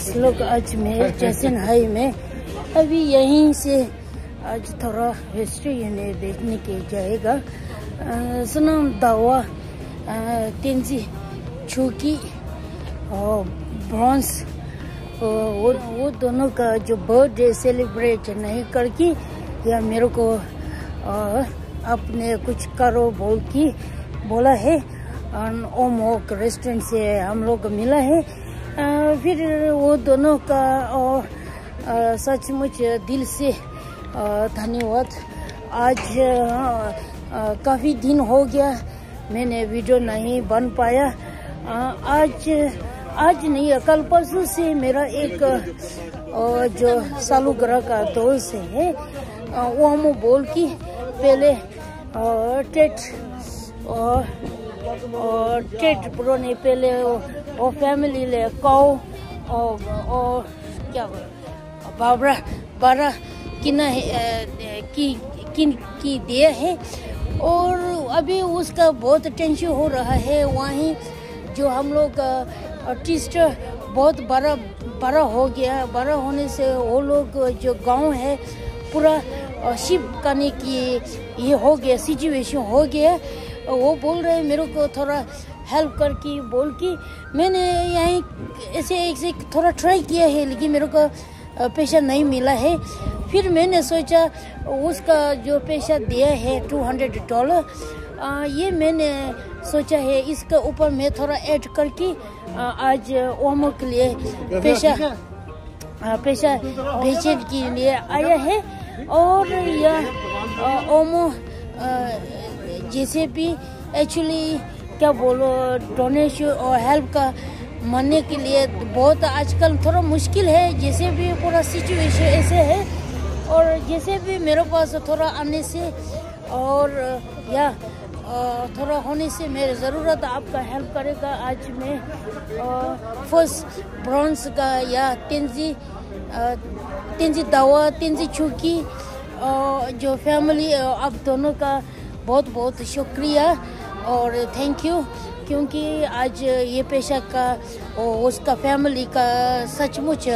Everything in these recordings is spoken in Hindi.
इस लोग अजमेर जैसन हाई में। अभी यहीं से आज थोड़ा हिस्ट्री यानी देखने के जाएगा। सनम दावा तेंजी छुकी और ब्रॉन्स वो वो दोनों का जो बर्थडे सेलिब्रेट नहीं करके, या मेरे को अपने कुछ करो बोल की बोला है। ओमोक रेस्टोरेंट से हम लोग मिला है। फिर वो दोनों का और सचमुच दिल से धन्यवाद। आज काफ़ी दिन हो गया, मैंने वीडियो नहीं बन पाया। आज आज नहीं, कल परसों से मेरा एक जो सालूग्रह का दोस्त है वो हम बोल की पहले टेट और टेट प्रो ने पहले वो फैमिली ले काउ और और क्या बाबरा बारह किना की की दिया है। और अभी उसका बहुत टेंशन हो रहा है। वहीं जो हम लोग आर्टिस्ट बहुत बड़ा बड़ा हो गया। बड़ा होने से वो लोग जो गाँव है, पूरा शिप करने की ये हो गया सिचुएशन हो गया। वो बोल रहे हैं, मेरे को थोड़ा हेल्प करके, बोल के, मैंने यहीं ऐसे ऐसे थोड़ा ट्राई किया है, लेकिन मेरे को पैसा नहीं मिला है। फिर मैंने सोचा, उसका जो पैसा दिया है टू हंड्रेड डॉलर ये मैंने सोचा है, इसके ऊपर मैं थोड़ा ऐड करके आज ओमो के लिए पैसा पैसा भेजने के लिए आया है। और यह ओमो जैसे भी एक्चुअली क्या बोलो डोनेशन और हेल्प का मानने के लिए बहुत आजकल थोड़ा मुश्किल है, जैसे भी पूरा सिचुएशन ऐसे है, और जैसे भी मेरे पास थोड़ा आने से और, या थोड़ा होने से मेरी ज़रूरत आपका हेल्प करेगा। आज मैं फ़र्स्ट ब्रॉन्स का या तेंजी तेंजी दावा तेंजी चुकी जो फैमिली आप दोनों का बहुत बहुत शुक्रिया। और थैंक यू क्योंकि आज ये पेशा का और उसका फैमिली का सचमुच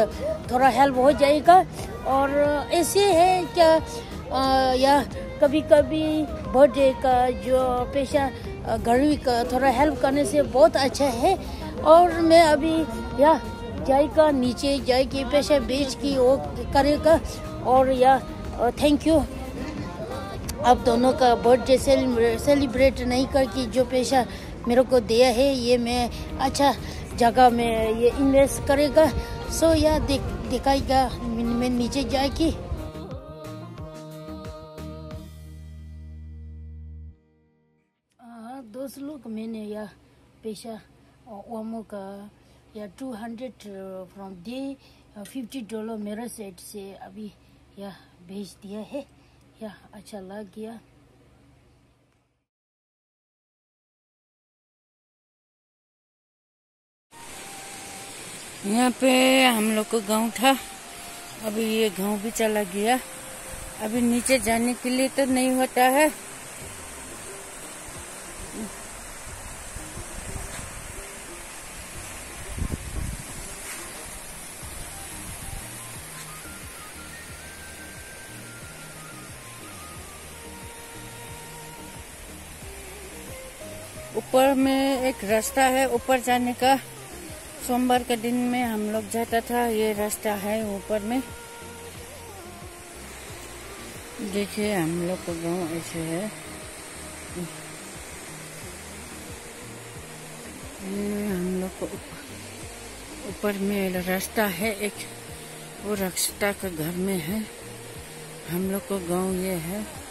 थोड़ा हेल्प हो जाएगा। और ऐसे है क्या अ, या कभी कभी बर्थडे का जो पेशा गरीबी का थोड़ा हेल्प करने से बहुत अच्छा है। और मैं अभी या जाएगा नीचे जाएगी पैसा बेच की वो करेगा। और या थैंक यू आप दोनों का बर्थडे सेलिब्रेट नहीं करके जो पैसा मेरे को दिया है ये मैं अच्छा जगह में ये इन्वेस्ट करेगा। सो या देख दिखाएगा मैं नीचे जाएगी हाँ, दोस्त लोग मैंने यह पैसा ओमो का या two hundred from day fifty dollar मेरा सेट से अभी यह भेज दिया है। या अच्छा लग गया। यहाँ पे हम लोग को गाँव था। अभी ये गाँव भी चला गया। अभी नीचे जाने के लिए तो नहीं होता है। ऊपर में एक रास्ता है, ऊपर जाने का। सोमवार के दिन में हम लोग जाता था, ये रास्ता है ऊपर में। देखिए, हम लोग का गाँव ऐसे है। हम लोग को ऊपर- में रास्ता है, एक वो रास्ता का घर में है। हम लोग को गाँव ये है।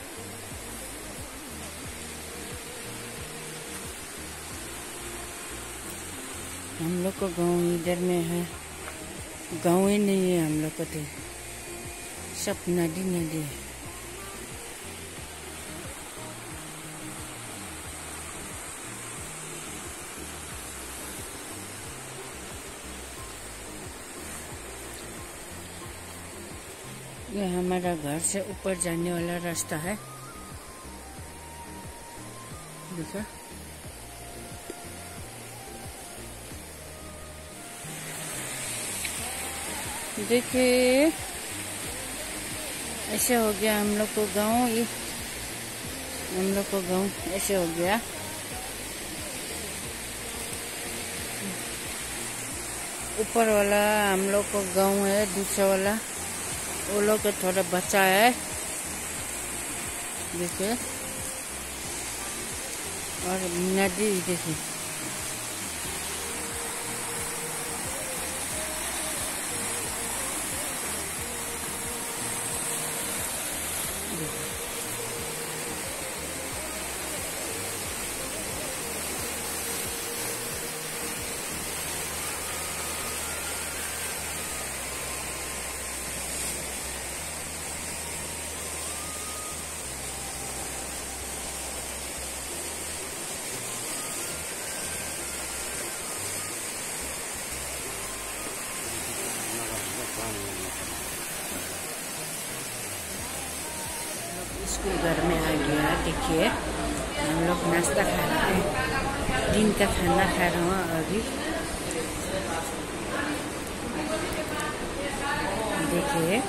हम लोग को गाँव इधर में है। गाँव ही नहीं है हम लोग को तो। सब नदी नदी है। ये हमारा घर से ऊपर जाने वाला रास्ता है। देखा। देखिए, ऐसे हो गया हम लोग को गाँव हम लोग को गाँव, ऐसे हो गया। ऊपर वाला हम लोग को गाँव है, दूसरा वाला। वो लोग का थोड़ा बचा है। देखिए। और नदी, देखिए। घर में आ गया, देखिए। हम लोग नाश्ता खा रहे हैं। दिन का खाना खा रहा हूँ अभी। देखिए।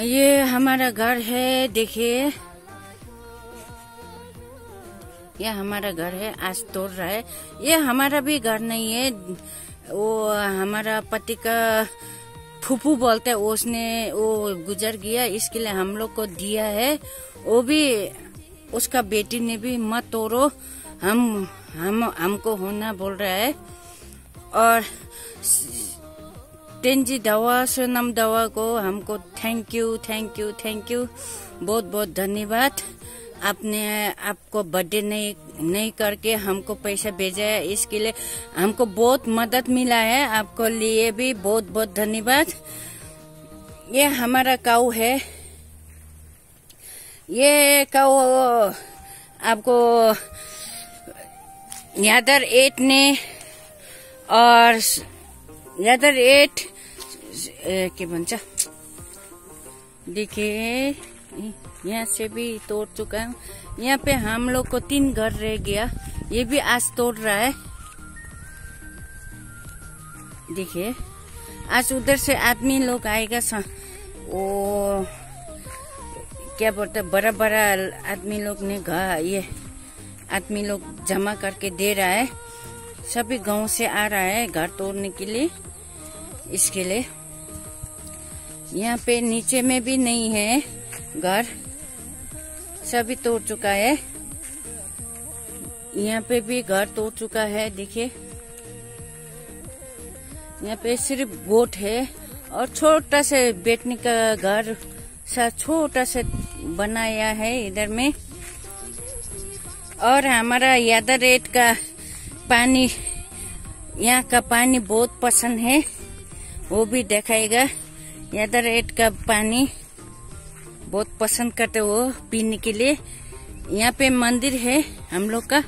ये हमारा घर है, देखिए। ये हमारा घर है, आज तोड़ रहा है। ये हमारा भी घर नहीं है। वो हमारा पति का फूफू बोलते है, उसने वो गुजर गया, इसके लिए हम लोग को दिया है। वो भी, उसका बेटी ने भी मत तोड़ो। हम हम, हमको होना बोल रहा है। और तेंजी दवा सोनम दवा को हमको thank you thank you thank you बहुत बहुत धन्यवाद। आपने आपको बर्थडे नहीं नहीं करके हमको पैसा भेजा है, इसके लिए हमको बहुत मदद मिला है। आपको लिए भी बहुत बहुत धन्यवाद। ये हमारा काऊ है। ये काऊ, आपको यादर एट ने और यादर एट के भन्छ? देखिए यहाँ से भी तोड़ चुका है। यहाँ पे हम लोग को तीन घर रह गया। ये भी आज तोड़ रहा है। देखिए, आज उधर से आदमी लोग आएगा वो क्या बोलते बड़ा बड़ा आदमी लोग ने घर ये आदमी लोग जमा करके दे रहा है। सभी गाँव से आ रहा है घर तोड़ने के लिए, इसके लिए। यहाँ पे नीचे में भी नहीं है घर। सभी तोड़ चुका है। यहाँ पे भी घर तोड़ चुका है, देखिए। यहाँ पे सिर्फ़ गोट है और छोटा से बैठने का घर सा छोटा सा बनाया है इधर में। और हमारा यादा रेट का पानी, यहाँ का पानी बहुत पसंद है, वो भी दिखाएगा। यादा एट का पानी बहुत पसंद करते वो पीने के लिए। यहाँ पे मंदिर है हम लोग का।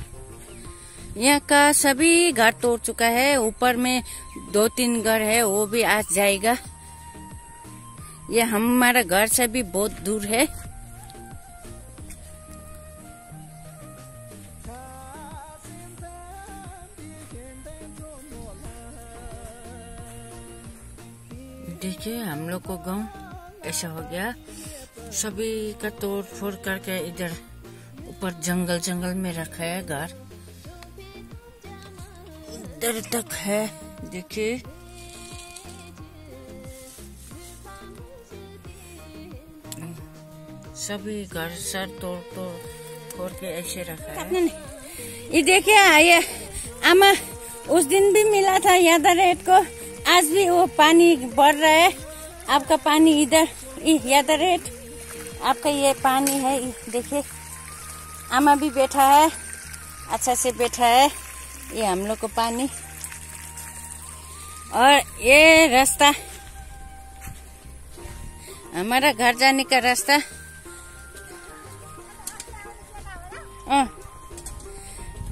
यहाँ का सभी घर तोड़ चुका है। ऊपर में दो तीन घर है, वो भी आज जाएगा। ये हमारा घर से भी बहुत दूर है। लोग को गाँव, ऐसा हो गया। सभी का तोड़ फोड़ करके इधर ऊपर जंगल जंगल में रखा है घर। इधर तक है, देखिए। सभी घर सर तोड़ तोड़, फोड़ के ऐसे रखा है। ये देखिए ये आमा, उस दिन भी मिला था यादा रेट को। आज भी वो पानी बढ़ रहा है। आपका पानी इधर यादा रेट आपका ये पानी है देखिए। आमा भी बैठा है अच्छा से बैठा है। ये हम लोग को पानी। और ये रास्ता, हमारा घर जाने का रास्ता। हाँ।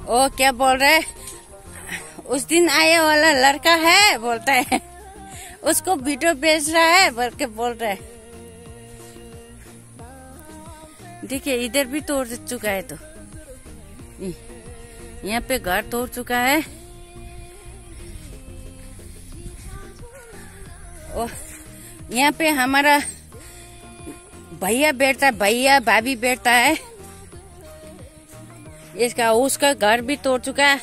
ओ, क्या बोल रहे? उस दिन आया वाला लड़का है, बोलता है। उसको वीडियो भेज रहा है, बोल के बोल रहा है। देखिए, इधर भी तोड़ चुका है तो। यहाँ पे घर तोड़ चुका है। यहाँ पे हमारा भैया बैठता है, भैया भाभी बैठता है। इसका, उसका घर भी तोड़ चुका है।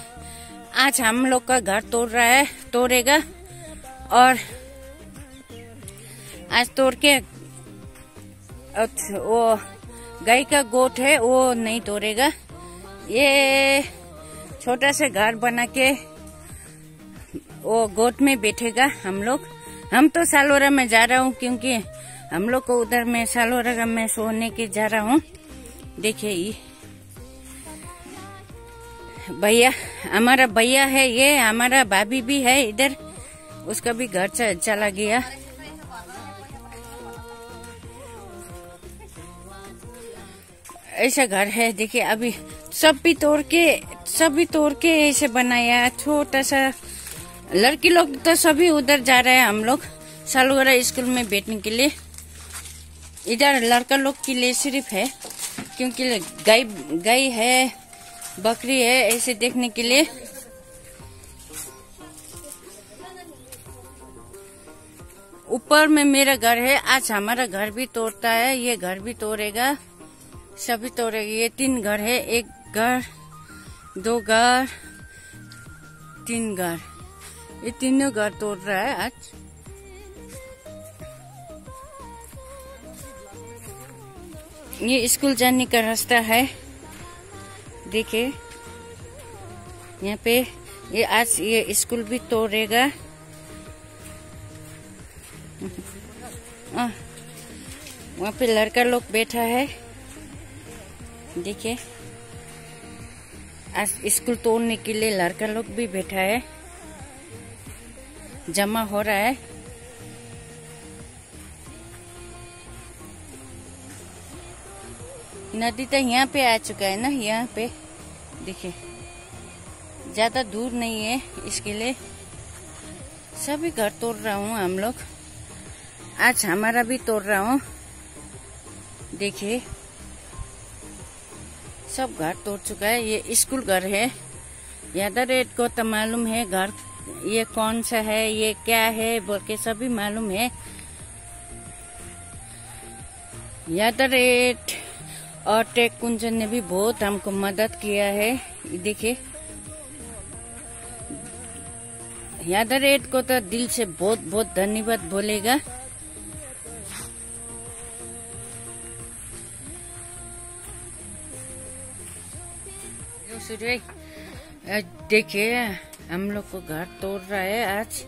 आज हम लोग का घर तोड़ रहा है, तोड़ेगा। और आज तोड़ के वो गाय का गोट है, वो नहीं तोड़ेगा। ये छोटा सा घर बना के वो गोट में बैठेगा हम लोग। हम तो सालोरा में जा रहा हूँ, क्योंकि हम लोग को उधर में सालोरा में सोने के जा रहा हूँ। देखिए भैया, हमारा भैया है ये, हमारा भाभी भी है इधर। उसका भी घर चला गया। ऐसा घर है, देखिए अभी सब भी तोड़ के, सब भी तोड़ के ऐसे बनाया छोटा सा लड़की लोग तो सभी उधर जा रहे हैं हम लोग, सालुगरा स्कूल में बैठने के लिए। इधर लड़का लोग के लिए सिर्फ़ है, क्योंकि गाय गाय है, बकरी है, ऐसे देखने के लिए। ऊपर में मेरा घर है, आज हमारा घर भी तोड़ता है, ये घर भी तोड़ेगा। सभी तोड़ेगा ये तीन घर है। एक घर, दो घर, तीन घर। ये तीनों घर तोड़ रहा है आज। ये स्कूल जाने का रास्ता है। देखिए। यहाँ पे ये आज ये स्कूल भी तोड़ेगा। वहाँ पे लड़का लोग बैठा है। देखिए, आज स्कूल तोड़ने के लिए लड़का लोग भी बैठा है। जमा हो रहा है। नदी तो यहाँ पे आ चुका है ना, यहाँ पे। देखिए, ज़्यादा दूर नहीं है इसके लिए। सभी घर तोड़ रहा हूँ हम लोग। आज हमारा भी तोड़ रहा हूँ। देखिए। सब घर तोड़ चुका है, ये स्कूल घर है। यादा रेट को तो मालूम है घर, ये कौन सा है, ये क्या है बोल के सभी मालूम है। यादा रेट, और टेक कुंजन ने भी बहुत हमको मदद किया है, देखिए। यादा रेट को तो दिल से बहुत बहुत धन्यवाद बोलेगा। देखिए, हम लोग को घर तोड़ रहा है आज।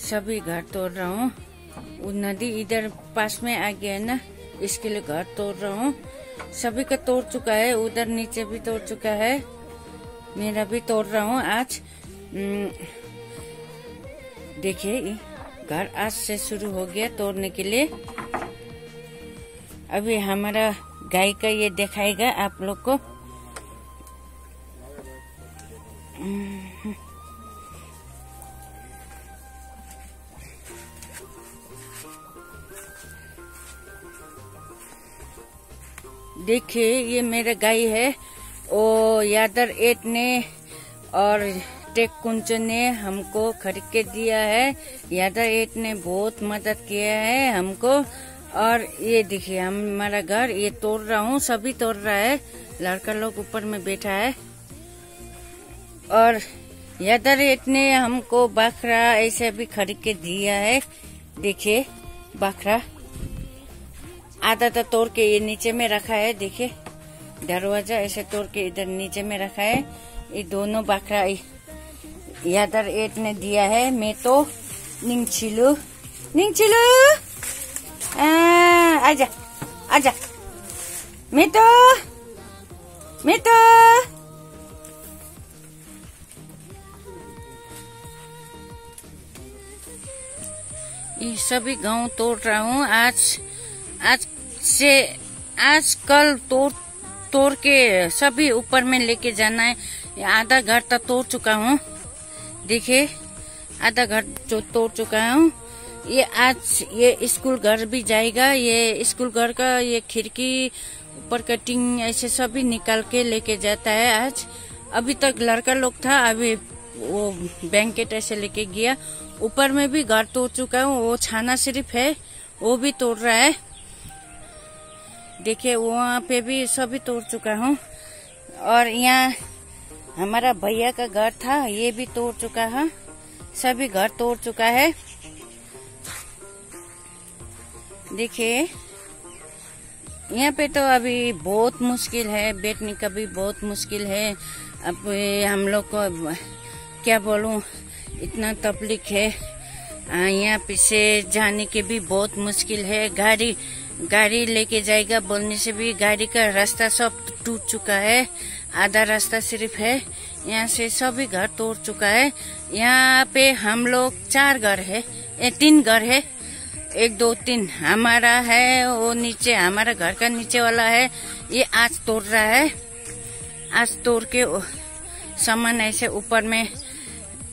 सभी घर तोड़ रहा हूँ। वो नदी इधर पास में आ गया है ना, इसके लिए घर तोड़ रहा हूँ। सभी का तोड़ चुका है, उधर नीचे भी तोड़ चुका है। मेरा भी तोड़ रहा हूँ आज। देखिए घर आज से शुरू हो गया तोड़ने के लिए। अभी हमारा गाय का ये दिखाएगा आप लोग को। देखिए, ये मेरा गाय है। ओ, यादर एट ने और टेक कुंच ने हमको खरीद के दिया है। यादर एट ने बहुत मदद किया है हमको। और ये देखिए, हमारा घर, ये तोड़ रहा हूँ, सभी तोड़ रहा है। लड़का लोग ऊपर में बैठा है। और यादर एट ने हमको बकरा ऐसे भी खरीद के दिया है। देखिए, बकरा। आधा तो तोड़ के ये नीचे में रखा है, देखिए। दरवाज़ा ऐसे तोड़ के इधर नीचे में रखा है। ये दोनों बकरा यादर एट ने दिया है, मैं तो निंगचिलू निंगचिलू। आजा आजा। मैं तो मैं तो। ये सभी गाँव तोड़ रहा हूँ, आज आज से आज कल तोड़ तोड़ के सभी ऊपर में लेके जाना है। आधा घर तक तोड़ चुका हूँ। देखिए, आधा घर जो तोड़ चुका हूँ। ये आज ये स्कूल घर भी जाएगा। ये स्कूल घर का ये खिड़की, ऊपर कटिंग ऐसे सभी निकाल के लेके जाता है आज। अभी तक लड़का लोग था, अभी वो बैंकेट ऐसे लेके गया। ऊपर में भी घर तोड़ चुका हूँ। वो छाना सिर्फ़ है, वो भी तोड़ रहा है। देखिए, वहाँ पे भी सभी तोड़ चुका हूँ। और यहाँ हमारा भैया का घर था, ये भी तोड़ चुका है। सभी घर तोड़ चुका है। देखिए, यहाँ पे तो अभी बहुत मुश्किल है, बैठने का भी बहुत मुश्किल है। अब हम लोग को क्या बोलूँ, इतना तकलीफ़ है। यहाँ पीछे जाने के भी बहुत मुश्किल है। गाड़ी गाड़ी लेके जाएगा बोलने से भी गाड़ी का रास्ता सब टूट चुका है आधा रास्ता सिर्फ़ है यहाँ से सभी घर तोड़ चुका है यहाँ पे हम लोग चार घर है ए, तीन घर है एक दो तीन हमारा है वो नीचे हमारा घर का नीचे वाला है ये आज तोड़ रहा है आज तोड़ के सामान ऐसे ऊपर में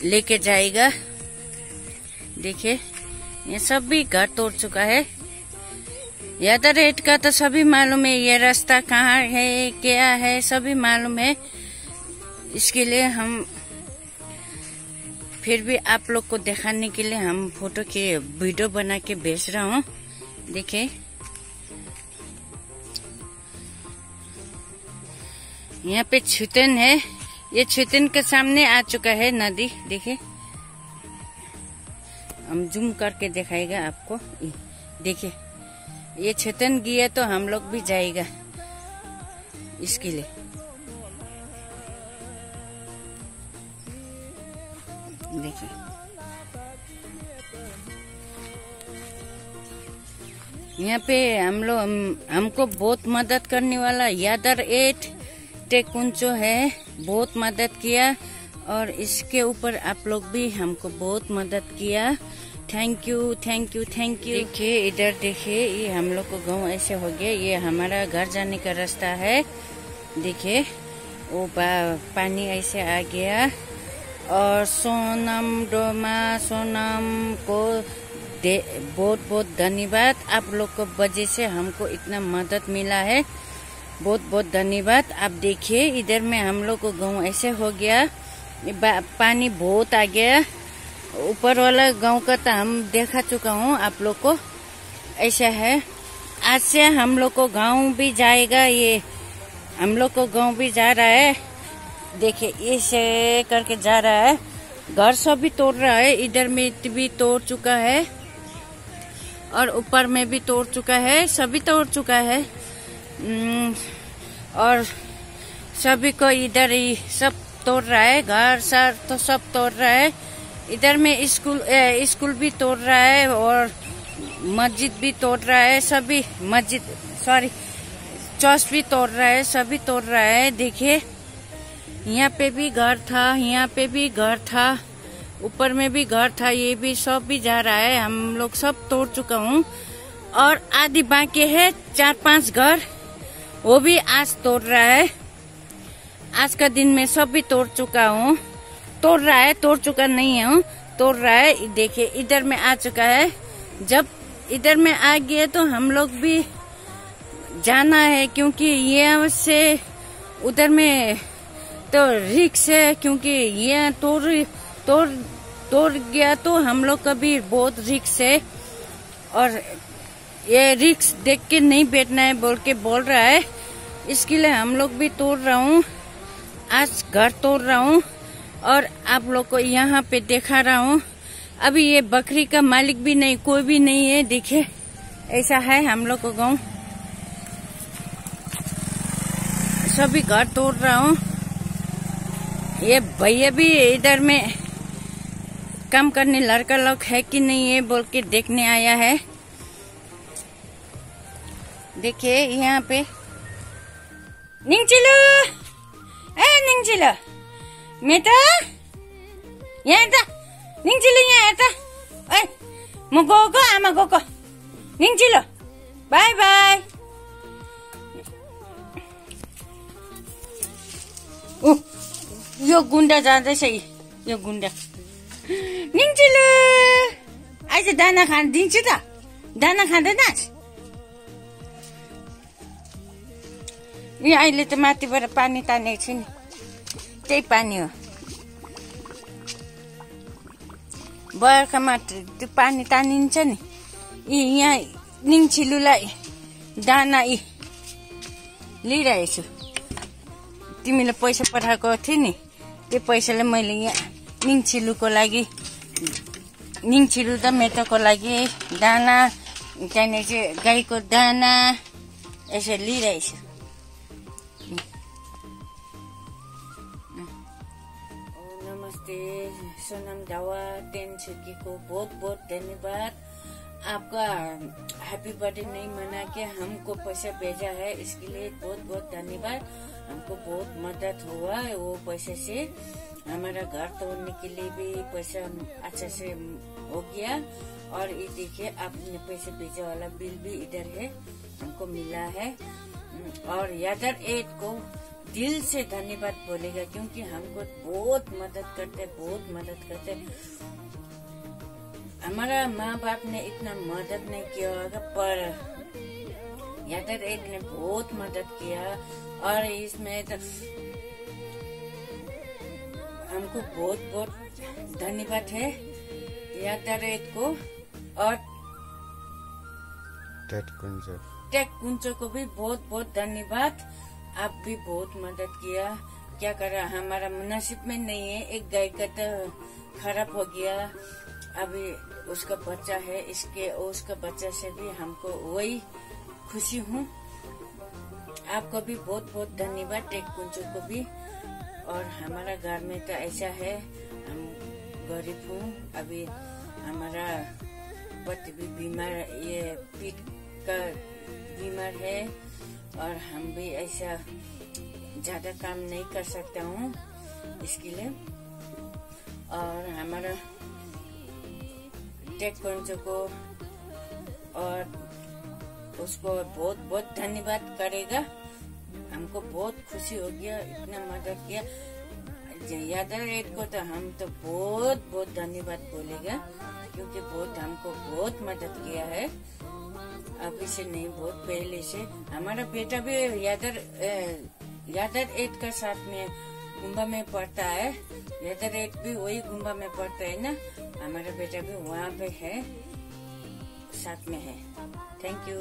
लेके जाएगा देखिए ये सब भी घर तोड़ चुका है यादा रेट का तो सभी मालूम है, ये रास्ता कहाँ है, क्या है, सभी मालूम है। इसके लिए हम फिर भी आप लोग को दिखाने के लिए हम फ़ोटो के वीडियो बना के भेज रहा हूँ। देखिए। यहाँ पे छुतन है। ये छुतन के सामने आ चुका है नदी। देखिए। हम जूम करके दिखाएगा आपको। देखिए। ये छुतन गया तो हम लोग भी जाएगा इसके लिए। देखिए। यहाँ पे हम लोग हम, हमको बहुत मदद करने वाला यादर एट टेकुंचो है बहुत मदद किया और इसके ऊपर आप लोग भी हमको बहुत मदद किया। Thank you thank you thank you देखिए, इधर देखिए, ये हम लोग को गाँव ऐसे हो गया, ये हमारा घर जाने का रास्ता है। देखिए, वो पानी ऐसे आ गया। और सोनम डोमा, सोनम को बहुत बहुत धन्यवाद। आप लोग को वजह से हमको इतना मदद मिला है। बहुत बहुत धन्यवाद। आप देखिए, इधर में हम लोग को गाँव ऐसे हो गया। पानी बहुत आ गया। ऊपर वाला गाँव का तो हम देखा चुका हूँ आप लोग को। ऐसा है। आज से हम लोग को गाँव भी जाएगा ये। हम लोग को गाँव भी जा रहा है। देखिए, ऐसे करके जा रहा है। घर सब भी तोड़ रहा है। इधर में भी तोड़ चुका है। और ऊपर में भी तोड़ चुका है। सभी तोड़ चुका है। और सभी को इधर ही सब तोड़ रहा है। घर, सर तो सब तोड़ रहा है। इधर में स्कूल स्कूल भी तोड़ रहा है और मस्जिद भी तोड़ रहा है, सभी मस्जिद, सॉरी, चर्च भी तोड़ रहा है, सभी तोड़ रहा है, देखिए। यहाँ पे भी घर था, यहाँ पे भी घर था, ऊपर में भी घर था, ये भी सब भी जा रहा है, हम लोग सब तोड़ चुका हूँ। और आदि बाकी है, चार पाँच घर, वो भी आज तोड़ रहा है। आज का दिन में सब भी तोड़ चुका हूँ। तोड़ रहा है, तोड़ चुका नहीं है तोड़ रहा है, देखिए, इधर में आ चुका है। जब इधर में आ गया तो हम लोग भी जाना है, क्योंकि ये से उधर में तो रिक्स है, क्योंकि ये तोड़ तोड़ तोड़ गया तो हम लोग का भी बहुत रिक्स है। और ये रिक्स देख के नहीं बैठना है, बोल के बोल रहा है। इसके लिए हम लोग भी तोड़ रहा हूँ। आज घर तोड़ रहा हूँ। और आप लोग को यहाँ पे देखा रहा हूँ। अभी ये बकरी का मालिक भी नहीं, कोई भी नहीं है, देखिए। ऐसा है हम लोग को गाँव। सभी घर तोड़ रहा हूँ। ये भैया भी इधर में काम करने लड़का लोग है कि नहीं है, बोल के देखने आया है। देखिए यहाँ पे। निंगचिलो ए निंगचिलो मेटा यहाँ त निंगचिलो यहाँ हेर त ए म गएको आमा गएको निंगचिलो बाई बाई ऊ यो गुन्डा जाँदैछ यी, यो गुन्डा निङ्चिलु आज दाना खान दिन्छु त दाना खाँदैनस् यो अहिले त माथिबाट पानी तानेको छु नि त्यही पानी हो। बर्खामा त्यो पानी तानिन्छ नि। यी यहाँ निङ्छिलुलाई दाना यी लिइरहेको छु तिमीले पैसा पठाएको थियो नि त्यो पैसाले मैले यहाँ निङछिलुको लागि निङछिलु त मेटोको लागि दाना त्यहाँनिर चाहिँ गाईको दाना यसो लिइरहेछु। नमस्ते सोनम दावा टेन छुट्टी को बहुत बहुत धन्यवाद। आपका हैप्पी बर्थडे नहीं मना के हमको पैसा भेजा है, इसके लिए बहुत बहुत धन्यवाद। हमको बहुत मदद हुआ है वो पैसे से। हमारा घर तोड़ने के लिए भी पैसा अच्छा से हो गया। और ये देखिए, आपने पैसे भेजा वाला बिल भी इधर है, हमको मिला है। और यादर एट को दिल से धन्यवाद बोलेगा क्योंकि हमको बहुत मदद करते बहुत मदद करते। हमारा माँ बाप ने इतना मदद नहीं किया होगा पर यादर एड ने बहुत मदद किया और इसमें तो हमको बहुत बहुत धन्यवाद है एड को और टेट कुंज को भी बहुत बहुत धन्यवाद। आप भी बहुत मदद किया। क्या करा? हमारा मुनासिब में नहीं है। एक गाय का तो खराब हो गया। अभी उसका बच्चा है, इसके उसका बच्चा से भी हमको वही खुशी हूँ। आपको भी बहुत बहुत धन्यवाद टेक कुंचो को भी। और हमारा घर में तो ऐसा है, हम गरीब हूँ। अभी हमारा पति भी बीमार, ये पीठ का बीमार है। और हम भी ऐसा ज़्यादा काम नहीं कर सकता हूँ इसके लिए। और हमारा टेक पंचो को और उसको बहुत बहुत धन्यवाद करेगा। हमको बहुत खुशी हो गया, इतना मदद किया। यादव रेड को तो हम तो बहुत बहुत धन्यवाद बोलेगा, क्योंकि बहुत हमको बहुत मदद किया है। अभी से नहीं, बहुत पहले से। हमारा बेटा भी यादर यादर एट का साथ में गुम्बा में पढ़ता है। यादर एट भी वही गुम्बा में पढ़ता है ना? हमारा बेटा भी वहाँ पे है, साथ में है। Thank you